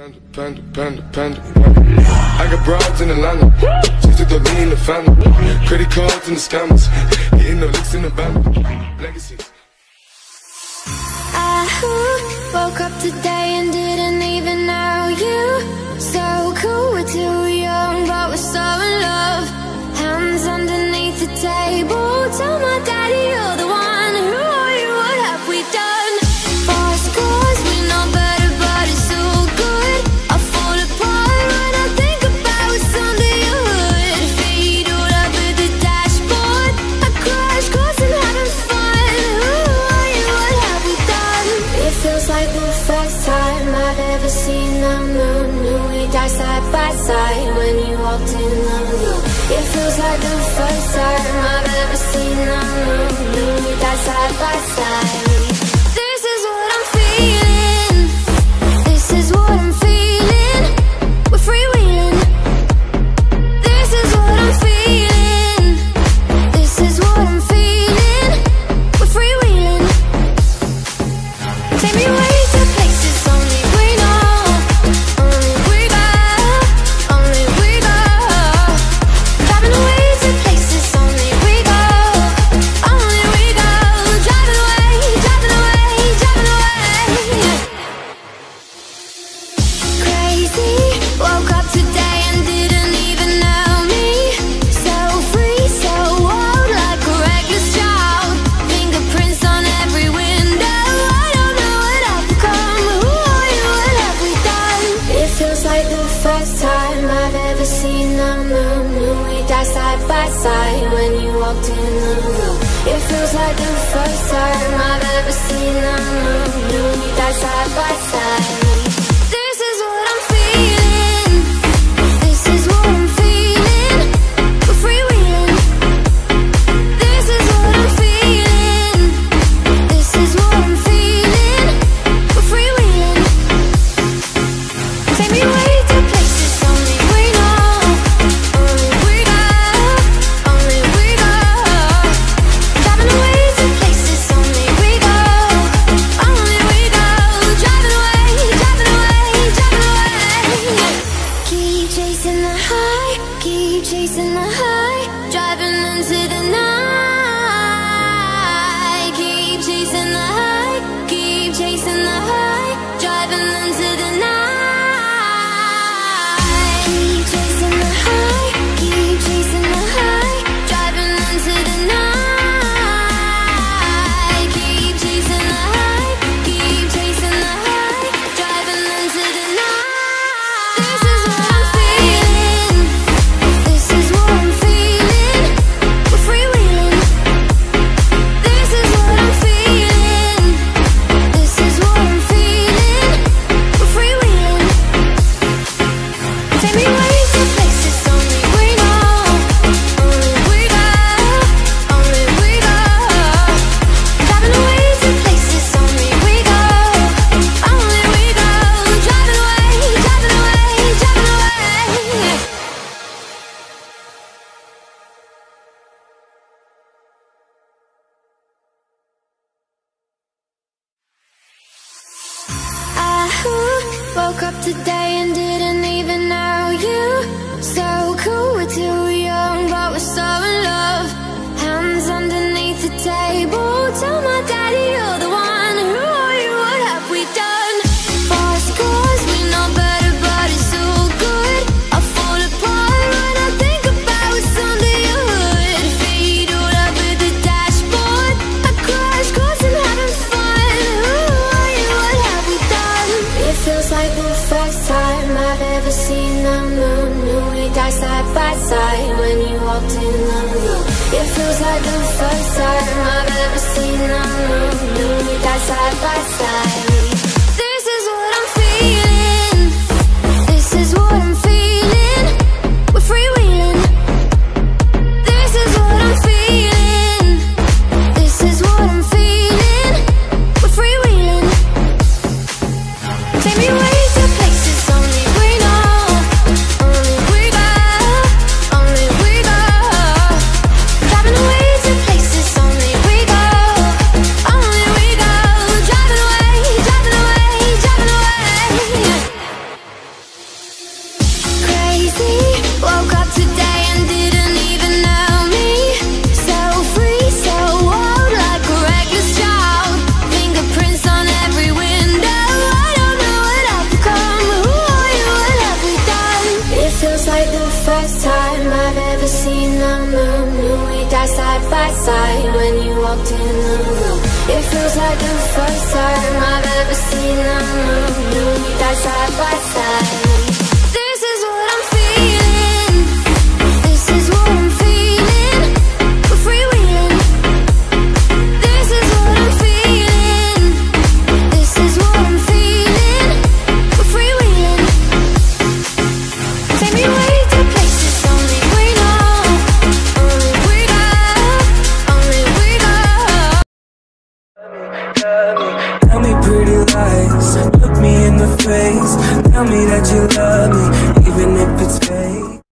Panda, panda, panda, panda. I got broads in Atlanta. Just took the lean in the family. Credit cards in the scammers. getting the licks in the band. Legacy. I woke up today. die side by side when you walked in the room. It feels like the first time I've ever seen the moon we die side by side. sight when you walked in the room. It feels like the first time I've ever seen the moon. You and me side by side. reason I woke up today. feels like the first time I've ever seen a moon. We got side by side. first time I've ever seen the moon When we died side by side when you walked in the room. It feels like the first time I've ever seen the moon When we died side